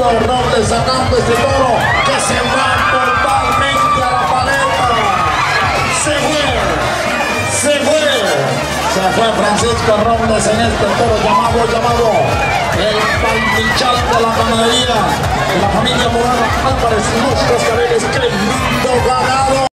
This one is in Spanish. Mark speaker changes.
Speaker 1: Francisco Robles sacando este toro que se va totalmente a la paleta. Se fue, se fue. Se fue Francisco Robles en este toro llamado, llamado el palmichal de la ganadería de la familia Morada Álvarez y